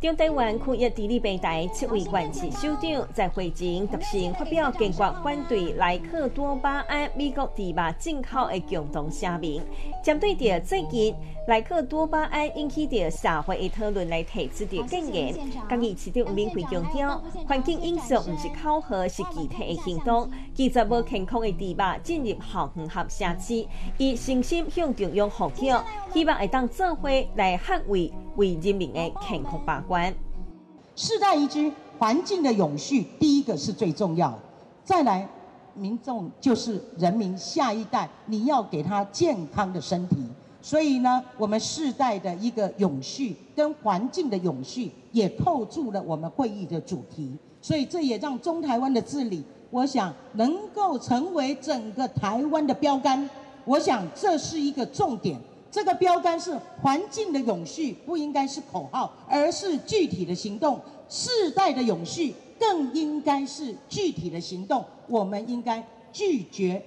中台湾区域地理平台七位院士首长在会前特行发表坚决反对莱克多巴胺美国猪肉进口的共同声明，针对着最近莱克多巴胺引起的社会的讨论来提出的建言，刚毅市长明会强调，环境因素不是考核，是具体的行动。记者无健康的猪肉进入校园和社区，以信心向中央呼叫，希望会当做伙来捍卫为人民的健康把关。世代宜居，环境的永续，第一个是最重要。再来，民众就是人民下一代，你要给他健康的身体。所以呢，我们世代的一个永续跟环境的永续，也扣住了我们会议的主题。所以这也让中台湾的治理，我想能够成为整个台湾的标杆。我想这是一个重点。这个标杆是环境的永续，不应该是口号，而是具体的行动。世代的永续更应该是具体的行动。我们应该拒绝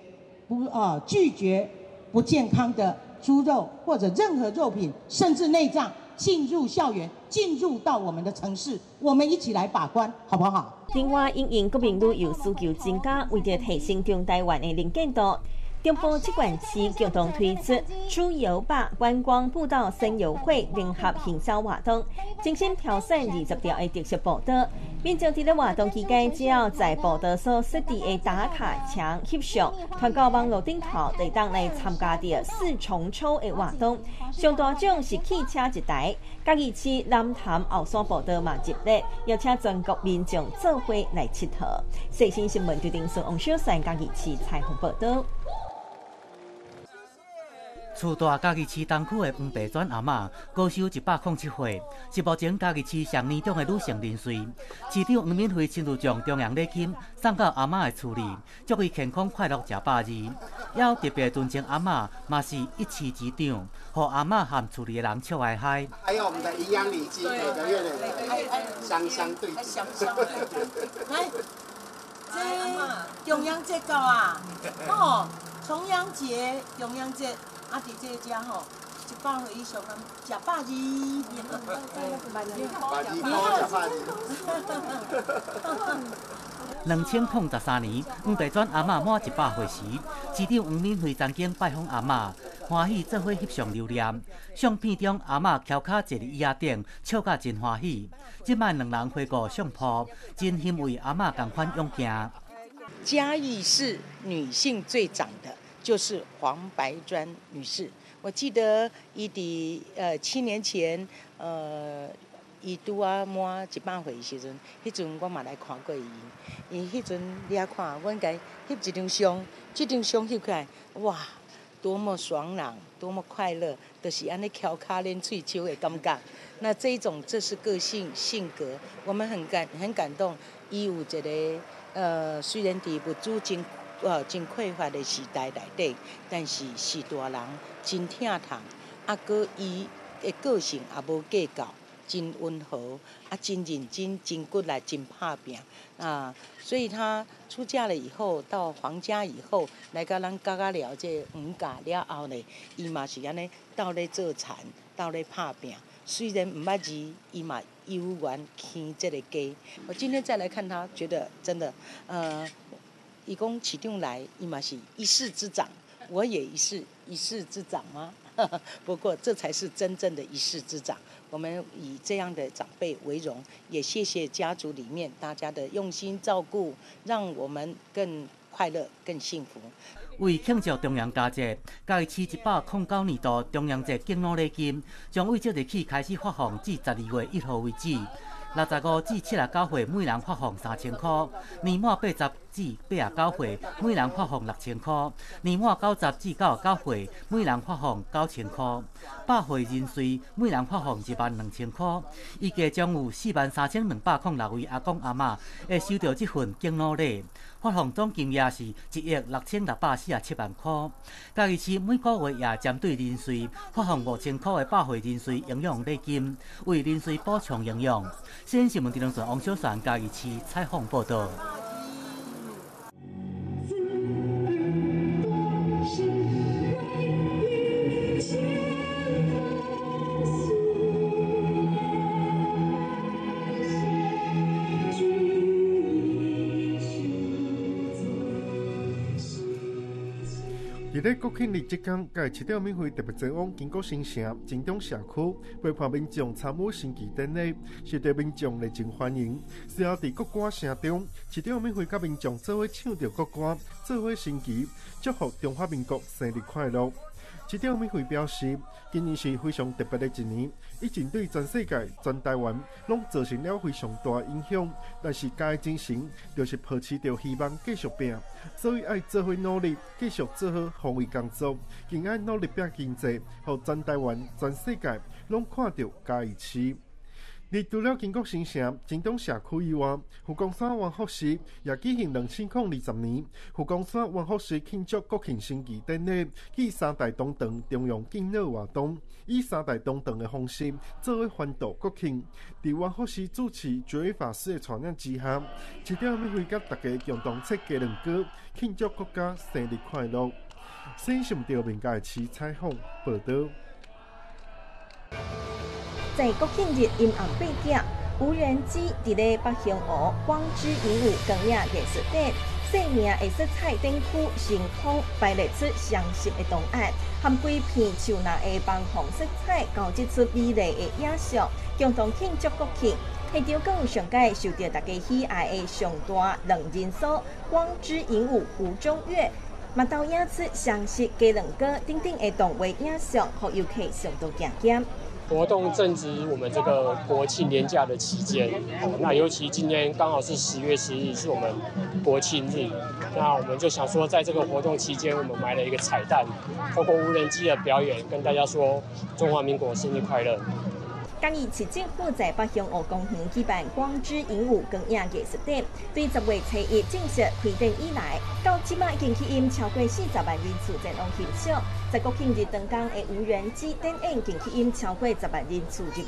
不啊拒绝不健康的猪肉或者任何肉品，甚至内脏进入校园，进入到我们的城市。我们一起来把关，好不好？另外，因应国民旅游需求增加，为了提升中台湾的能见度。中部七管区共同推出出游吧观光步道生游会联合行销活动，精心挑选二十条的特色步道。民众伫咧活动期间，只要在报道所设置的打卡墙翕相，传到网络顶头，就当来参加的四重抽的活动。上大奖是汽车一台，嘉义市南潭后山步道嘛一列，邀请全国民众做伙来佚佗。细心新闻就定是王小山嘉义市彩虹报道。厝大家己市东区的黄白转阿嬷高寿一百零七岁，是目前家己市上年长的女性人士。市长黄敏惠亲自将中央礼金送到阿嬷的厝里，祝伊健康快乐食百日。要特别尊称阿嬷，嘛是一市之长，和阿嬷和厝里的人笑嗨嗨。还有我们的营养礼金，每个月的相相对。来，这中央节到啊！哦，重阳节、中央节。啊！伫这家吼，一百岁以上人食百二，两千零十三年，黄大转阿嬷满一百岁时，市长黄敏惠曾经拜访阿嬷，欢喜做伙翕相留念。相片中阿嬷翘脚坐伫椅仔顶，笑甲真欢喜。即摆两人回顾相扑，真欣慰阿嬷共款勇行。嘉义是女性最长的。就是黄白砖女士，我记得伊伫呃七年前，呃，伊拄啊满一百岁时阵，迄阵我嘛来看过伊，伊迄阵你啊看，阮甲翕一张相，即张相翕起来，哇，多么爽朗，多么快乐，就是安尼翘卡连喙笑的感觉。那这一种，这是个性性格，我们很感很感动。伊有一个呃，虽然伫不足真。呃，真匮乏的时代内底，但是是大人真疼痛，啊，哥伊的个性也无计较，真温和，啊，真认真，真骨力，真拍拼啊！所以他出嫁了以后，到皇家以后，来甲咱家家了解五家了后呢，伊嘛是安尼到咧做田，到咧拍拼。虽然毋捌字，伊嘛有缘牵这个家。我今天再来看他，觉得真的，呃。以公启定来，伊嘛是一世之长，我也一世一世之长吗？不过这才是真正的一世之长。我们以这样的长辈为荣，也谢谢家族里面大家的用心照顾，让我们更快乐、更幸福。为庆祝中央佳节，嘉义市一百零九年度中央节敬老礼金将为即日起开始发放，至十二月一号为止。六十五至七十九岁，每人发放三千块；年满八十至八十九岁，每人发放六千块；年满九十至九十九岁，每人发放九千块；百岁人岁，每人发放一万两千块。预计将有四万三千两百零六位阿公阿嬷会收到这份敬老礼。发放总金额是一亿六千六百四十七万块。嘉义市每个月也针对人岁发放五千块的百岁人岁营养礼金，为人岁补充营养。新新闻电视台王小山嘉义市采访报道。国庆日即天，该七点免费特别前往经过新城、金东社区，陪伴民众参与升旗典礼，受到民众热情欢迎。随后在国歌声中，七点免费甲民众做伙唱着国歌，做伙升旗，祝福中华民国生日快乐。市长美惠表示，今年是非常特别的一年，已经对全世界、全台湾拢造成了非常大影响。但是，家精神就是保持着希望，继续拼，所以爱做伙努力，继续做好防疫工作，更爱努力拼经济，让全台湾、全世界拢看到嘉义市。而除了建国新城、金东社区以外，胡光山万福市也举行两千零二十年胡光山万福市庆祝国庆升旗典礼，暨三大东堂中央敬老活动，以三大东堂的方式作为欢度国庆。在万福市主持九位法师的传染之下，一条免费甲大家共同切鸡卵糕，庆祝国家生日快乐。新闻调民界市采访报道。在国庆日阴暗背景，无人机伫咧北向湖光之影舞光影艺术展，细命的色彩灯区星空排列出详细的图案，含规片树林的枫红色彩，交织出美丽的影像，共同庆祝国庆。现场更有上届受到大家喜爱的上大两人组光之影舞湖中月，嘛到演出详实鸡卵糕等等的动画影像，互游客上到惊艳。活动正值我们这个国庆年假的期间，那尤其今天刚好是十月十日，是我们国庆日，那我们就想说，在这个活动期间，我们埋了一个彩蛋，透过无人机的表演，跟大家说中华民国生日快乐。嘉义市政府在北向湖公园举办光之影舞光影艺术展，对十月初一正式开展以来，到即马已经吸引超过四十万人次前往欣赏。在国庆日当天的无人机展演，更吸引超过十万人次入园。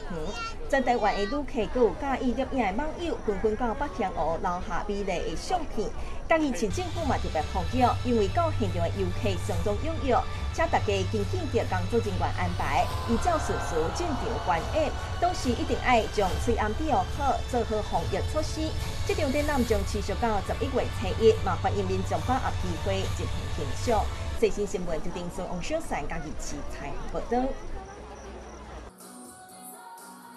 在台湾的旅客佮有嘉义摄影的网友，纷纷到北京湖留下美丽的相片。嘉义市政府嘛特别呼吁，因为到现场的游客相当踊跃，请大家敬请着工作人员安排，依照顺序进场观演。同时一定爱将水安保好，做好防疫措施。这场展览将持续到十一月初一，麻烦迎民众把握机会进行欣赏。最新新闻就定从王小山嘉义市采报道。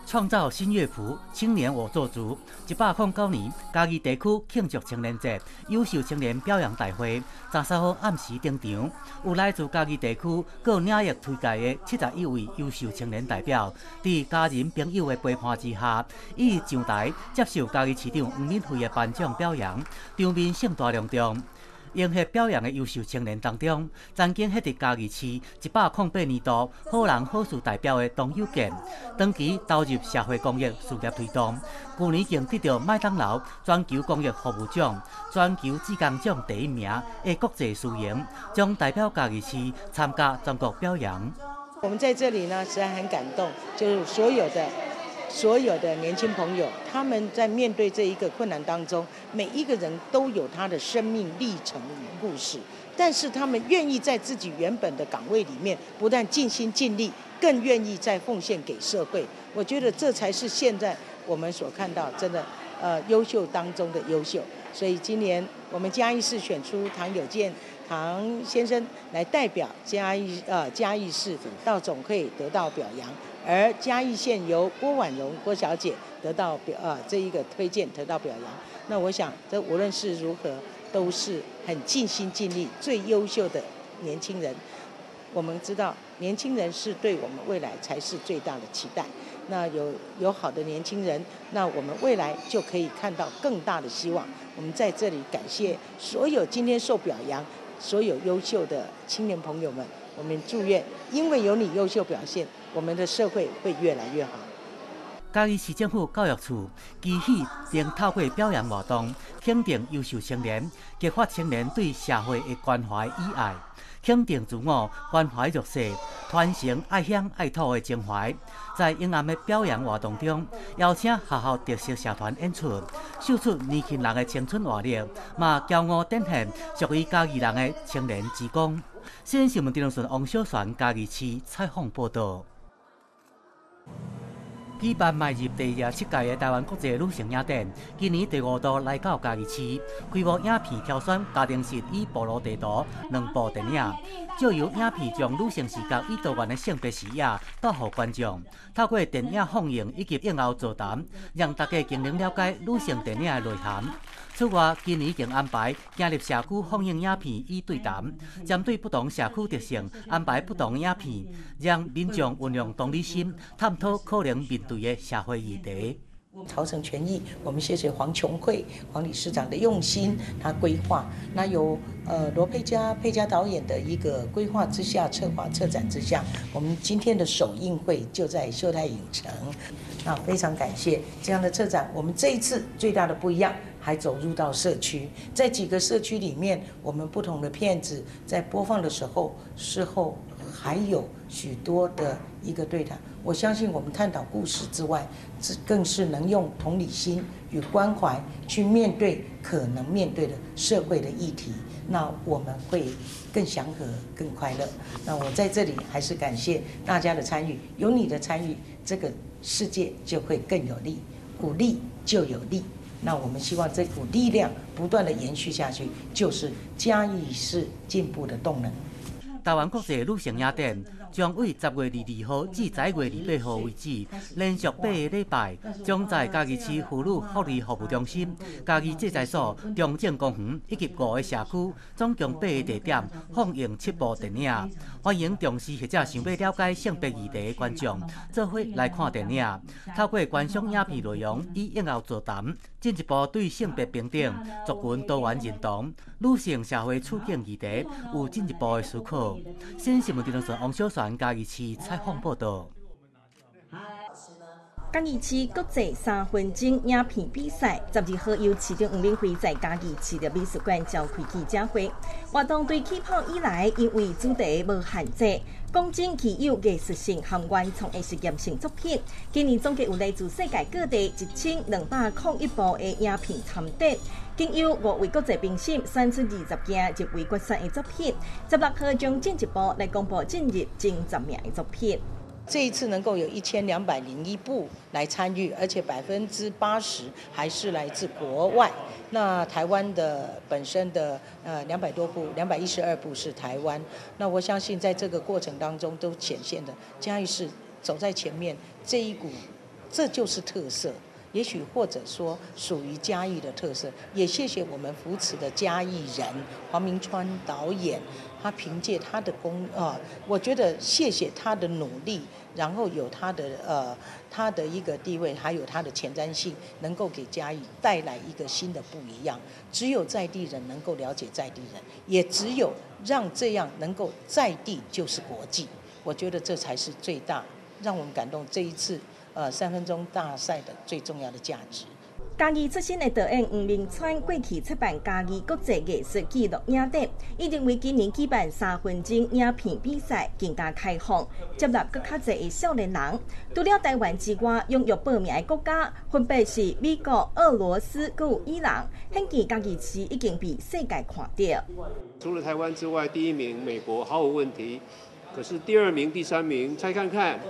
创造新乐谱，青年我做主。一百零九年，嘉义地区庆祝青年节优秀青年表扬大会，十三号暗时登场。有来自嘉义地区各领域推介的七十一位优秀青年代表，在家人朋友的陪伴之下，以上台接受嘉义市长黄敏惠的颁奖表扬，场面盛大隆重。演戏表扬的优秀青年当中，曾经迄伫嘉义市一百零八年度好人好事代表的董友健，长期投入社会公益事业推动，去年竟得到麦当劳全球公益服务奖、全球志工奖第一名的国际殊荣，将代表嘉义市参加全国表扬。我们在这里呢，实在很感动，就是所有的。所有的年轻朋友，他们在面对这一个困难当中，每一个人都有他的生命历程与故事，但是他们愿意在自己原本的岗位里面，不但尽心尽力，更愿意再奉献给社会。我觉得这才是现在我们所看到真的，呃，优秀当中的优秀。所以今年我们嘉义市选出唐有健唐先生来代表嘉义呃嘉义市到总会得到表扬。而嘉义县由郭婉容郭小姐得到表啊这一个推荐得到表扬，那我想这无论是如何都是很尽心尽力最优秀的年轻人。我们知道年轻人是对我们未来才是最大的期待。那有有好的年轻人，那我们未来就可以看到更大的希望。我们在这里感谢所有今天受表扬所有优秀的青年朋友们。我们祝愿，因为有你优秀表现。我们的社会会越来越好。嘉义市政府教育处期许并透过表扬活动，肯定优秀青年，激发青年对社会的关怀与爱，肯定自我，关怀弱势，传承爱乡爱土的情怀。在阴暗的表扬活动中，邀请学校特色社团演出，秀出年轻人的青春活力，嘛骄傲展现属于嘉义人的青年之光。新闻电视台王小璇嘉义市采访报道。举办迈入第二十七届的台湾国际女性影展，今年第五度来到嘉义市，开幕影片挑选家庭式与部落地图两部电影，借由影片将女性视角与多元的性别视野带予观众，透过电影放映以及映后座谈，让大家更能了解女性电影的内涵。此外，今年已经安排进入社区放映影片与对谈，针对不同社区特性安排不同影片，让民众运用同理心，探讨可能面对的社会议题。朝城权益，我们谢谢黄琼慧黄理事长的用心，他规划，那由呃罗佩佳佩佳导演的一个规划之下，策划策展之下，我们今天的首映会就在秀泰影城，那非常感谢这样的策展，我们这一次最大的不一样。还走入到社区，在几个社区里面，我们不同的片子在播放的时候，事后还有许多的一个对谈。我相信我们探讨故事之外，这更是能用同理心与关怀去面对可能面对的社会的议题。那我们会更祥和、更快乐。那我在这里还是感谢大家的参与，有你的参与，这个世界就会更有力，鼓励就有力。那我们希望这股力量不断的延续下去，就是嘉义市进步的动能。台湾国际女性雅典将为十月二十二号至十一月二十八号为止，连续八个礼拜，将在嘉义市妇女福利服务中心、嘉义制裁所、中正公园以及五个社区，总共八个地点放映七部电影。欢迎重视或者想要了解性别议题的观众，做伙来看电影。透过观赏影片内容以映后座谈，进一步对性别平等、族群多元认同、女性社会处境议题有进一步的思考。新新闻电视王小璇嘉义市采访报道。嘉义市国际三分钟影片比赛十二号由市长吴明辉在嘉义市的美术馆召开记者会。活动对起跑以来，因为主题无限制，讲真具有艺术性含原创的实验性作品。今年总计有来自世界各地一千两百零一部的影片参展，更有五位国际评审选出二十件入围决赛的作品。十六号将进一步来公布进入前十名的作品。这一次能够有一千两百零一部来参与，而且百分之八十还是来自国外。那台湾的本身的呃两百多部，两百一十二部是台湾。那我相信在这个过程当中都显现的嘉义市走在前面这一股，这就是特色。也许或者说属于嘉义的特色，也谢谢我们扶持的嘉义人黄明川导演，他凭借他的功啊，我觉得谢谢他的努力，然后有他的呃他的一个地位，还有他的前瞻性，能够给嘉义带来一个新的不一样。只有在地人能够了解在地人，也只有让这样能够在地就是国际，我觉得这才是最大让我们感动这一次。呃，三分钟大赛的最重要的价值。嘉义出身的导演吴明川过去出版嘉义国际艺术纪录影展，已经为今年举办三分钟影片比赛更加开放，接纳更较侪的少年人。除了台湾之外，拥有报名的国家分别是美国、俄罗斯、有伊朗。显见嘉义市已经被世界看到。除了台湾之外，第一名美国毫无问题，可是第二名、第三名，猜看看。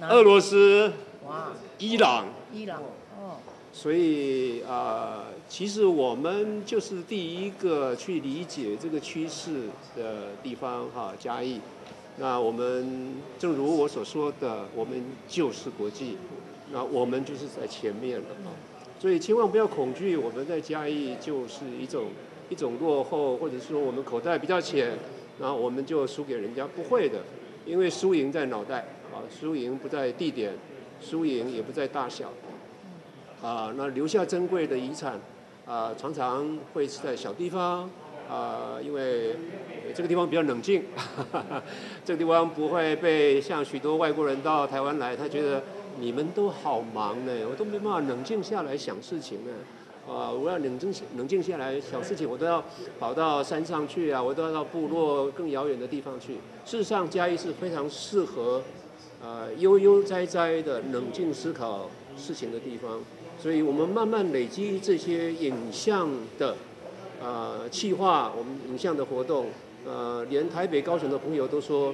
俄罗斯、伊朗、伊朗，哦，所以啊，其实我们就是第一个去理解这个趋势的地方哈，嘉义。那我们正如我所说的，我们就是国际，那我们就是在前面了。所以千万不要恐惧，我们在嘉义就是一种一种落后，或者说我们口袋比较浅，然后我们就输给人家，不会的，因为输赢在脑袋。啊，输赢不在地点，输赢也不在大小，啊，那留下珍贵的遗产，啊，常常会是在小地方，啊，因为这个地方比较冷静，这个地方不会被像许多外国人到台湾来，他觉得你们都好忙呢，我都没办法冷静下来想事情呢，啊，我要冷静冷静下来想事情，我都要跑到山上去啊，我都要到部落更遥远的地方去。事实上，嘉义是非常适合。呃，悠悠哉哉的冷静思考事情的地方，所以我们慢慢累积这些影像的啊气化，我们影像的活动，呃，连台北、高雄的朋友都说，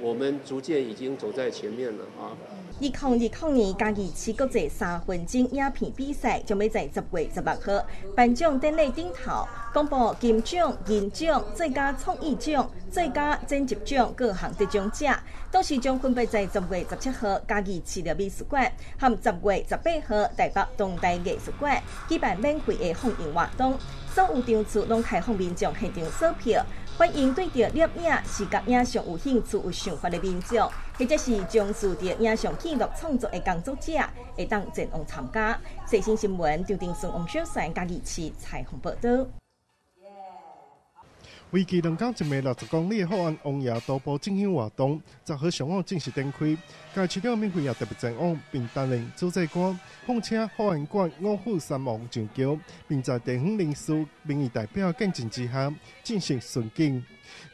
我们逐渐已经走在前面了啊。二零二零年嘉义市国际三分钟影片比赛将要在十月十八号颁奖典礼顶头公布金奖、银奖、最佳创意奖、最佳剪辑奖各项得奖者，到时将分别在十月十七号嘉义市立美术馆和十月十八号台北当代艺术馆举办免费的放映活动，所有场次拢开放民众现场售票。欢迎对着摄影、视觉影像有兴趣、有想法的民众，或者是从事着影像记录创作的工作者，会当前往参加。最新新闻，张定顺、王小山、嘉义市采访报道。为期两港一枚六十公里的后岸王爷徒步进行活动，十号上午正式展开。该市长免费也特别前往，并担任主宰官，况且后岸馆五虎三王上桥，并在地方人士、民意代表见证之下进行巡警。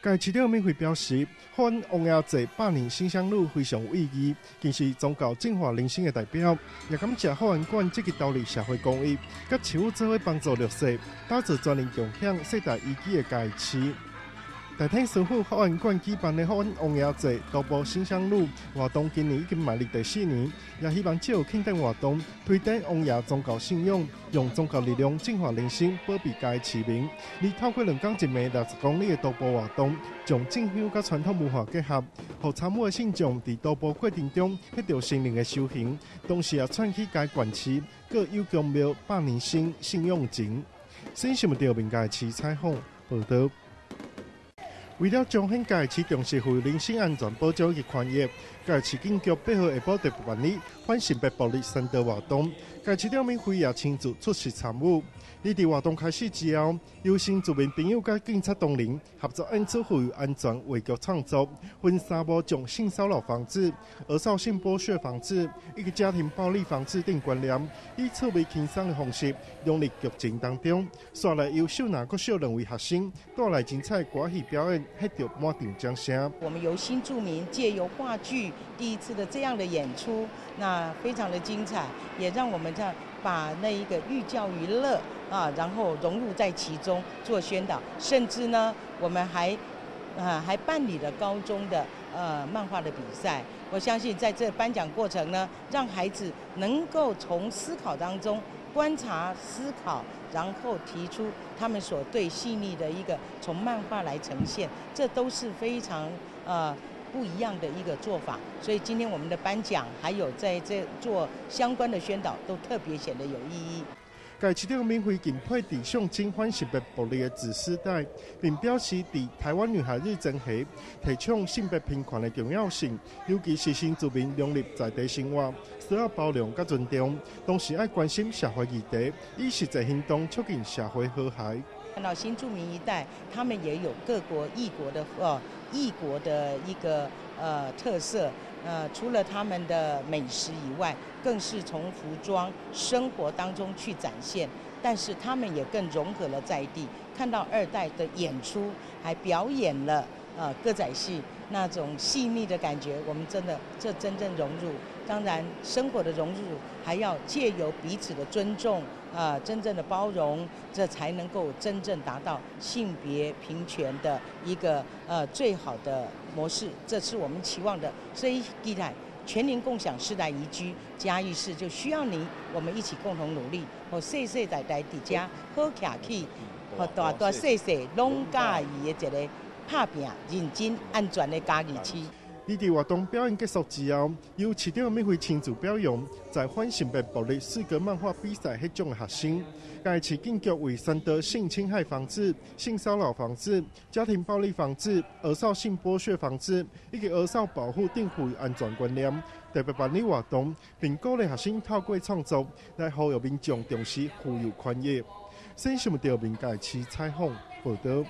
该市长免费表示，汉王爷节百年新香路非常有意义，更是宗教净化人心的代表。也感谢汉安馆积极投入社会公益，甲市府做伙帮助弱势，打造专人共享世代宜居的街区。大天师府福安馆举办的福安王爷节徒步新乡路活动，今年已经迈入第四年，也希望借有庆典活动，推动王爷宗教信仰，用宗教力量净化人心，保庇家市民。而透过两江一枚六十公里的徒步活动，将正香甲传统文化结合，互参与的信众伫徒步过程中得到心灵的修行，同时也串起该馆区各有功庙百年新信用情。新新闻调民界市采访报道。为了彰显该市重视护人身安全保障及权益，该市警局配合下晡特别办理反性别暴力宣导活动，该市长免费也亲自出席参与。呢伫活动开始之后，有新住民朋友甲警察同仁合作演出富有安全围局创作，分三部将性骚扰防治、儿少性剥削防治以及家庭暴力防治等观念，以趣味轻松的方式融入剧情当中。刷来优秀男国小两位学生带来精彩歌戏表演，获得满场掌声。我们由新住民。借由话剧第一次的这样的演出，那非常的精彩，也让我们这样把那一个寓教于乐。啊，然后融入在其中做宣导，甚至呢，我们还啊还办理了高中的呃漫画的比赛。我相信在这颁奖过程呢，让孩子能够从思考当中观察思考，然后提出他们所对细腻的一个从漫画来呈现，这都是非常呃不一样的一个做法。所以今天我们的颁奖还有在这做相关的宣导，都特别显得有意义。该市长免费敬佩地上侵犯性别暴力的子时代，并表示伫台湾女孩日前夕提倡性别平权的重要性，尤其是新住民融入在地生活，需要包容甲尊重，同时爱关心社会议题，以实际行动促进社会和谐。看到新住民一代，他们也有各国异国的呃异国的一个呃特色。呃，除了他们的美食以外，更是从服装、生活当中去展现。但是他们也更融合了在地，看到二代的演出，还表演了呃歌仔戏，那种细腻的感觉，我们真的这真正融入。当然，生活的融入还要借由彼此的尊重。啊，真正的包容，这才能够真正达到性别平权的一个呃最好的模式，这是我们期望的。所以，期待全民共享世代宜居嘉义市，就需要您我们一起共同努力，和世世代代伫家好徛起，和大大细细拢介意的一个拍拼、认真、安全的嘉义市。呢啲活动表演结束之后，由市长免费亲自表扬在反性别暴力四格漫画比赛迄种学生。该市警局为三德性侵害防治、性骚扰防治、家庭暴力防治、儿少性剥削防治以及儿少保护定护安全观念，特别办理活动，并鼓励学生透过创作来呼吁民众重视富有权益。新闻调民界市采访报道。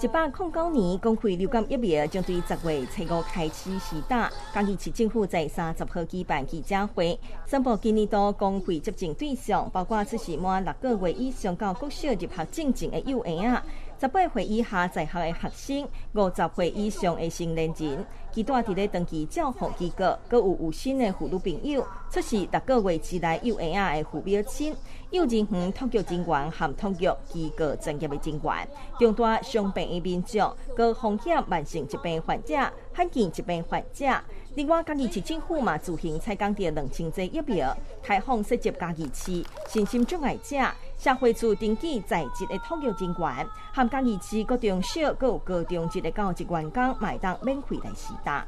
一百零九年公费流感疫苗将对十月初五开始施打。嘉义市政府在三十号举办记者会，宣布今年度公费接种对象包括出示满六个月以上到国小入学证件的幼儿啊。十八岁以下在校的学生，五十岁以上的成年人，其他伫咧登记教学机构，佮有有新的妇女朋友，出示六个月之内有婴儿的父母亲，幼儿园托育人员含托育机构专业的人员，中大伤病的民众，佮风险慢性疾病患者、罕见疾病患者。另外，嘉义市政府嘛自行采购着两千剂疫苗，开放涉及嘉义市身心障碍者、社会处登记在职的托育人员，含嘉义市各中小、各高中级的教职员工，买单免费来试打。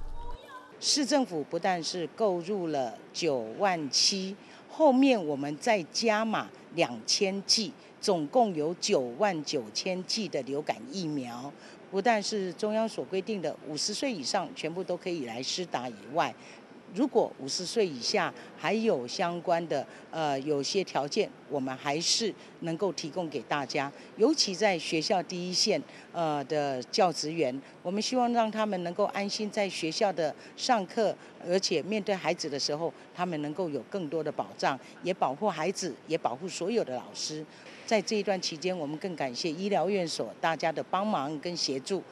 市政府不但是购入了九万七，后面我们再加码两千剂，总共有九万九千剂的流感疫苗。不但是中央所规定的五十岁以上全部都可以来施打以外，如果五十岁以下还有相关的呃有些条件，我们还是能够提供给大家。尤其在学校第一线呃的教职员，我们希望让他们能够安心在学校的上课，而且面对孩子的时候，他们能够有更多的保障，也保护孩子，也保护所有的老师。在这一段期间，我们更感谢医疗院所大家的帮忙跟协助，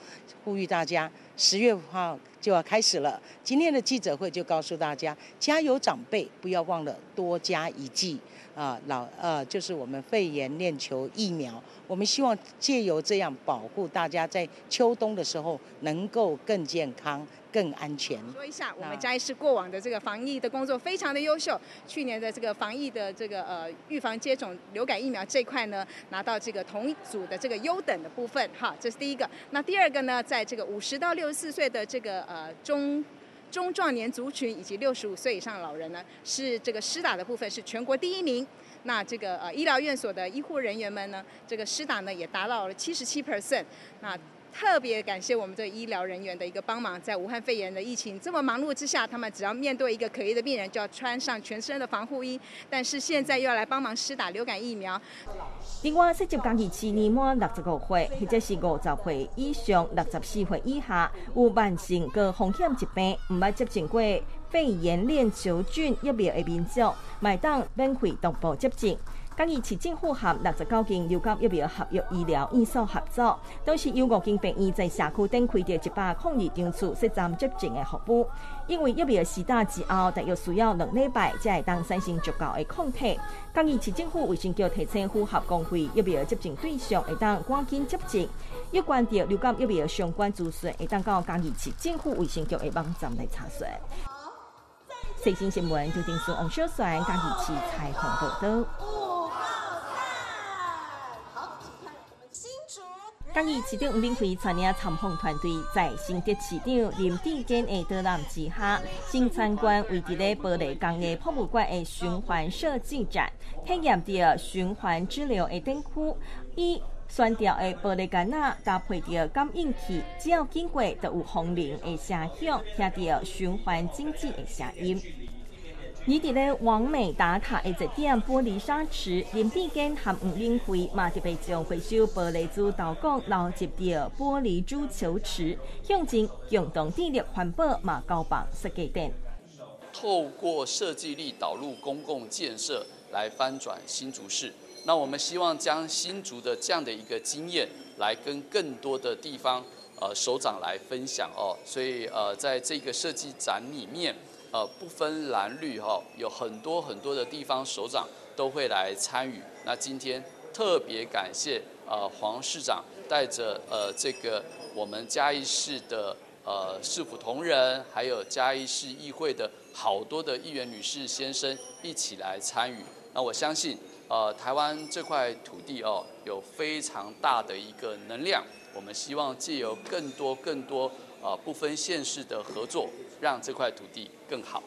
呼吁大家十月五号就要开始了。今天的记者会就告诉大家，加油长辈，不要忘了多加一剂啊，老呃就是我们肺炎链球疫苗。我们希望借由这样保护大家，在秋冬的时候能够更健康。更安全。说一下，我们嘉义市过往的这个防疫的工作非常的优秀。去年的这个防疫的这个呃预防接种流感疫苗这块呢，拿到这个同组的这个优等的部分，哈，这是第一个。那第二个呢，在这个五十到六十四岁的这个呃中中壮年族群以及六十五岁以上老人呢，是这个施打的部分是全国第一名。那这个呃医疗院所的医护人员们呢，这个施打呢也达到了七十七 percent。那特别感谢我们这医疗人员的一个帮忙，在武汉肺炎的疫情这么忙碌之下，他们只要面对一个可疑的病人，就要穿上全身的防护衣。但是现在又要来帮忙施打流感疫苗。另外，涉及家己七年满六十五岁，或者是五十岁以上、六十四岁以下有慢性个风险疾病，唔捌接种过肺炎链球菌疫苗的民众，买当免费同步接种。嘉义市政府和六十九间流感疫苗合约医疗院所合作，都是由五间病院在社区等开的一百空二张厝设站接种的服务。因为疫苗施打之后，大约需要两礼拜才会当产生足够的抗体。嘉义市政府卫生局提醒符合公费疫苗接种对象，会当赶紧接种。有关的流感疫苗相关资讯，会当到嘉义市政府卫生局的网站来查询。最新新闻就电视王小帅嘉义市采访报道。刚义市长吴炳辉带领参访团队，在新竹市长林志坚的导览之下，先参观位置咧玻璃钢的博物馆的循环设计展，体验着循环治疗的灯区，以悬吊的玻璃杆啊搭配着感应器，只要经过就有风铃的声响，听到循环经济的声音。你哋咧完美打卡的一点玻璃沙池，林碧根和吴英辉嘛特别将回收玻璃珠导管捞入到玻璃珠球池，向前共同地力环保嘛交棒设计点。透过设计力导入公共建设来翻转新竹市，那我们希望将新竹的这样的一个经验来跟更多的地方呃首长来分享哦，所以呃在这个设计展里面。呃，不分蓝绿哈，有很多很多的地方首长都会来参与。那今天特别感谢呃黄市长带着呃这个我们嘉义市的呃市府同仁，还有嘉义市议会的好多的议员女士先生一起来参与。那我相信呃台湾这块土地哦有非常大的一个能量，我们希望借由更多更多呃不分县市的合作。让这块土地更好。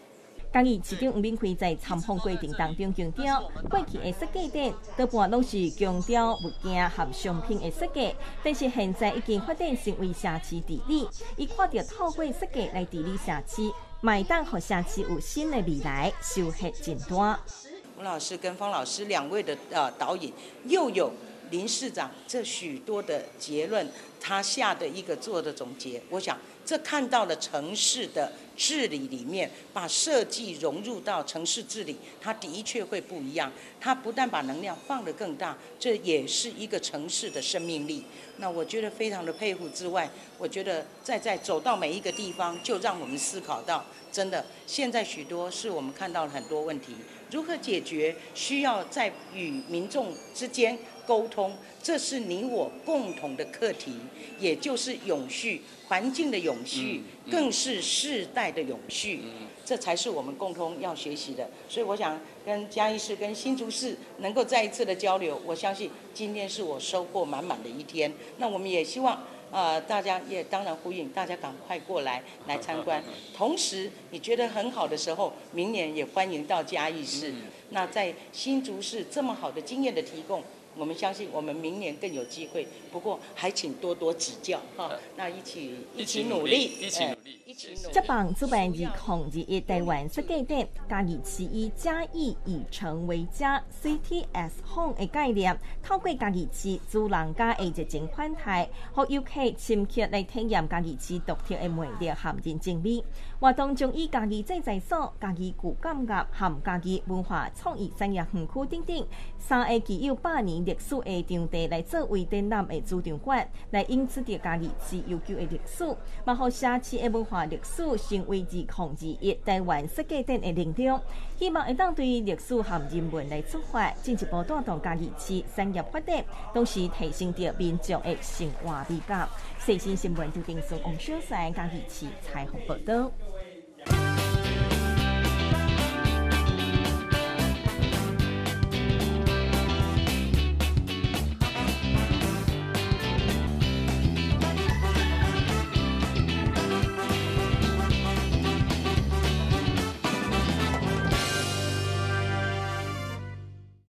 刚义市长吴明辉在参访过程当中强调，过去的设计店多半都是强调物件和商品的设计，但是现在已经发展成为社区治理。伊看到透过设计来治理社区，买单和社区有新的未来，收获真多。吴老师跟方老师两位的呃导演，又有林市长这许多的结论，他下的一个做的总结，我想这看到了城市的治理里面，把设计融入到城市治理，它的确会不一样。它不但把能量放得更大，这也是一个城市的生命力。那我觉得非常的佩服之外，我觉得再再走到每一个地方，就让我们思考到，真的现在许多是我们看到了很多问题，如何解决，需要在与民众之间。沟通，这是你我共同的课题，也就是永续环境的永续，更是世代的永续，这才是我们共同要学习的。所以我想跟嘉义市、跟新竹市能够再一次的交流，我相信今天是我收获满满的一天。那我们也希望呃，大家也当然呼应大家赶快过来来参观。同时，你觉得很好的时候，明年也欢迎到嘉义市。那在新竹市这么好的经验的提供。我们相信，我们明年更有机会。不过，还请多多指教哈。那一起一起努力，一起努力，一起努力。这帮主办日控二一台湾设计展，嘉义市以嘉义以城为家 （CTS Home） 的概念，透过嘉义市主人家的热情款待，和游客深刻来体验嘉义市独特的魅力和人情味。活动将以家己制裁所、家己古感业和家己文化创意产业园区等等三个具有百年历史的场地来作为展览的主场馆，来印出着嘉义市悠久的历史，包括城市的文化历史，成为自控制一台湾设计展的领中。希望会当对历史和人文来出发，进一步带动家己市产业发展，同时提升着民众的生活美感。最新新闻就定从王小山家己市采访报道。